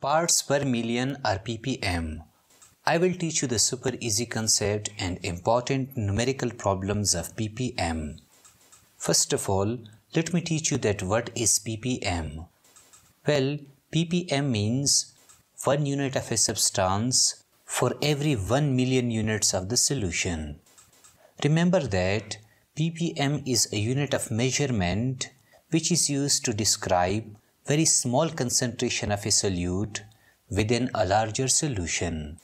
Parts per million are ppm. I will teach you the super easy concept and important numerical problems of ppm. First of all, let me teach you that what is ppm. Well, ppm means 1 unit of a substance for every 1 million units of the solution. Remember that ppm is a unit of measurement which is used to describe very small concentration of a solute within a larger solution.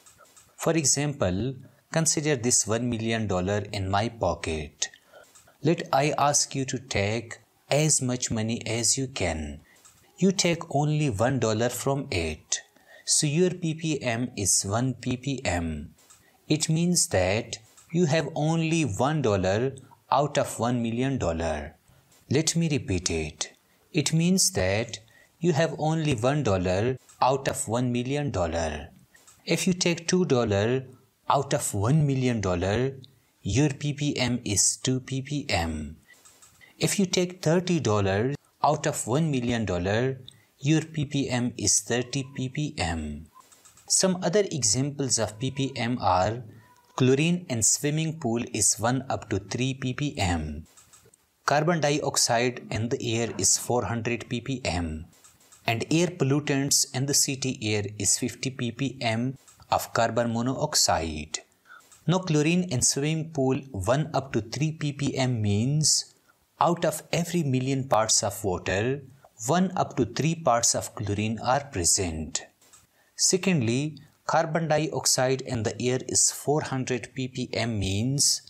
For example, consider this $1 million in my pocket. Let I ask you to take as much money as you can. You take only $1 from it. So your ppm is 1 ppm. It means that you have only $1 out of $1 million. Let me repeat it. It means that you have only $1 out of $1 million. If you take $2 out of $1 million, your ppm is 2 ppm. If you take $30 out of $1 million, your ppm is 30 ppm. Some other examples of ppm are chlorine in swimming pool is 1 up to 3 ppm. Carbon dioxide in the air is 400 ppm and air pollutants in the city air is 50 ppm of carbon monoxide. Now chlorine in swimming pool 1 up to 3 ppm means out of every million parts of water, 1 up to 3 parts of chlorine are present. Secondly, carbon dioxide in the air is 400 ppm means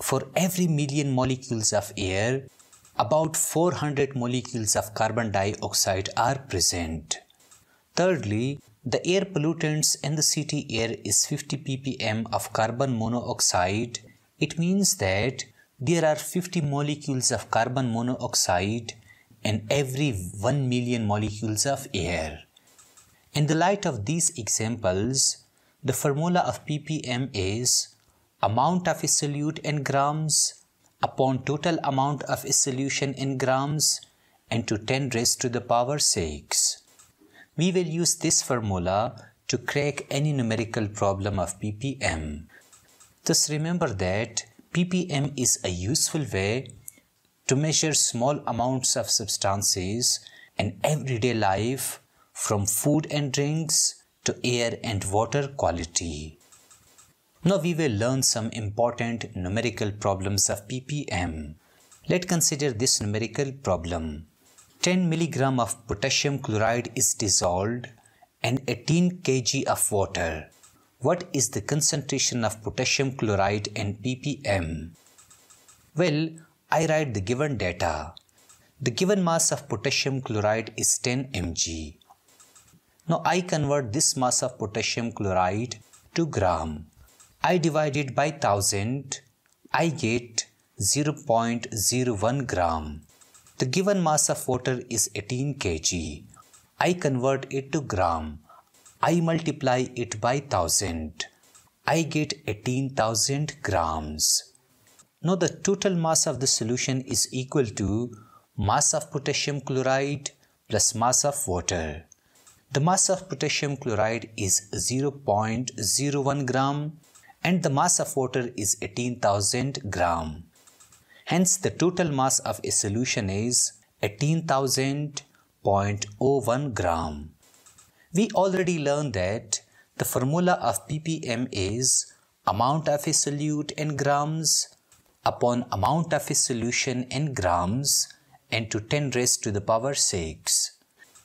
for every million molecules of air, about 400 molecules of carbon dioxide are present. Thirdly, the air pollutants in the city air is 50 ppm of carbon monoxide. It means that there are 50 molecules of carbon monoxide in every 1 million molecules of air. In the light of these examples, the formula of ppm is amount of a solute in grams upon total amount of solution in grams and to 10 raised to the power 6. We will use this formula to crack any numerical problem of ppm. Thus remember that ppm is a useful way to measure small amounts of substances in everyday life from food and drinks to air and water quality. Now we will learn some important numerical problems of ppm. Let's consider this numerical problem. 10 mg of potassium chloride is dissolved in 18 kg of water. What is the concentration of potassium chloride in ppm? Well, I write the given data. The given mass of potassium chloride is 10 mg. Now I convert this mass of potassium chloride to gram. I divide it by 1000, I get 0.01 gram. The given mass of water is 18 kg. I convert it to gram. I multiply it by 1000. I get 18,000 grams. Now the total mass of the solution is equal to mass of potassium chloride plus mass of water. The mass of potassium chloride is 0.01 gram and the mass of water is 18,000 gram. Hence the total mass of a solution is 18,000.01 gram. We already learned that the formula of ppm is amount of a solute in grams upon amount of a solution in grams and to 10 raised to the power 6.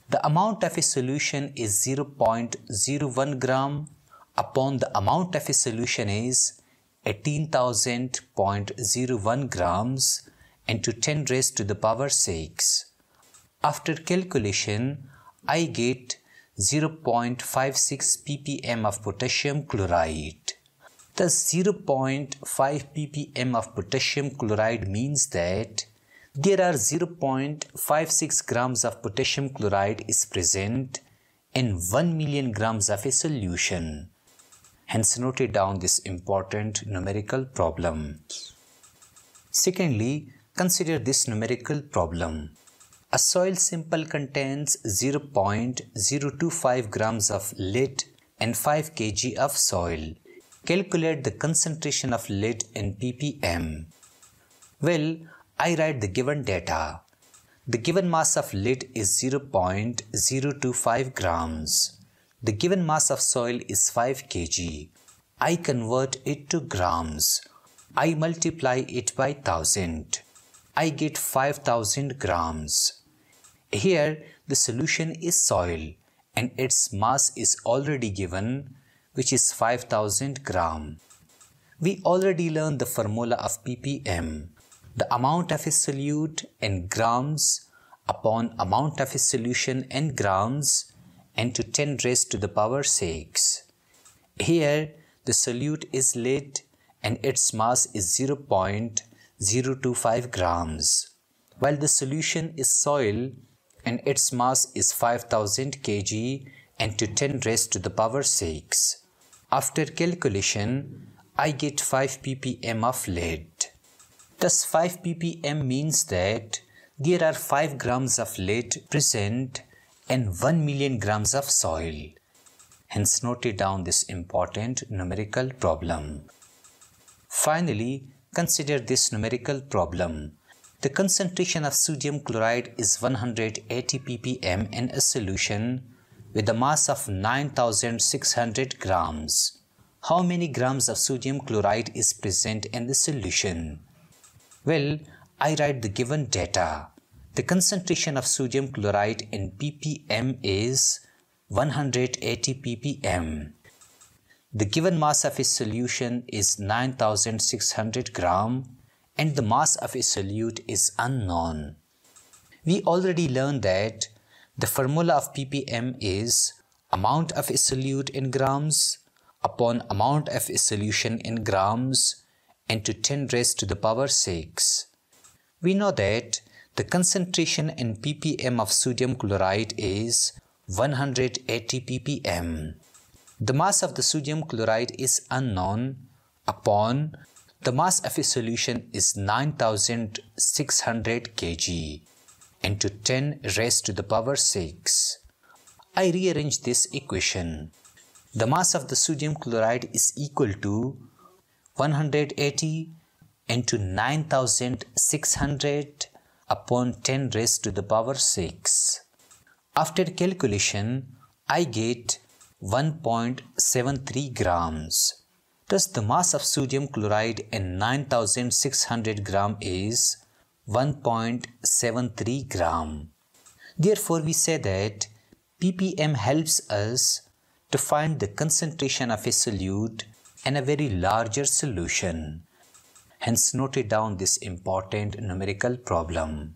The amount of a solution is 0.01 gram upon the amount of a solution is 18,000.01 grams into 10 raised to the power 6. After calculation, I get 0.56 ppm of potassium chloride. Thus 0.5 ppm of potassium chloride means that there are 0.56 grams of potassium chloride is present in 1 million grams of a solution. Hence noted down this important numerical problem. Secondly, consider this numerical problem. A soil sample contains 0.025 grams of lead and 5 kg of soil. Calculate the concentration of lead in ppm. Well, I write the given data. The given mass of lead is 0.025 grams. The given mass of soil is 5 kg. I convert it to grams. I multiply it by 1000. I get 5000 grams. Here the solution is soil and its mass is already given which is 5000 gram. We already learned the formula of ppm. The amount of a solute in grams upon amount of a solution in grams and to 10 raised to the power 6. Here the solute is lead and its mass is 0.025 grams while the solution is soil and its mass is 5000 kg and to 10 raised to the power 6. After calculation, I get 5 ppm of lead. Thus 5 ppm means that there are 5 grams of lead present in 1 million grams of soil. Hence note down this important numerical problem. Finally, consider this numerical problem. The concentration of sodium chloride is 180 ppm in a solution with a mass of 9600 grams. How many grams of sodium chloride is present in the solution? Well, I write the given data. The concentration of sodium chloride in ppm is 180 ppm. The given mass of a solution is 9600 gram and the mass of a solute is unknown. We already learned that the formula of ppm is amount of a solute in grams upon amount of a solution in grams into 10 raised to the power 6. We know that the concentration in ppm of sodium chloride is 180 ppm. The mass of the sodium chloride is unknown upon the mass of a solution is 9600 kg into 10 raised to the power 6. I rearrange this equation. The mass of the sodium chloride is equal to 180 into 9600 upon 10 raised to the power 6. After calculation, I get 1.73 grams. Thus the mass of sodium chloride in 9600 gram is 1.73 gram. Therefore we say that ppm helps us to find the concentration of a solute in a very larger solution. Hence note down this important numerical problem.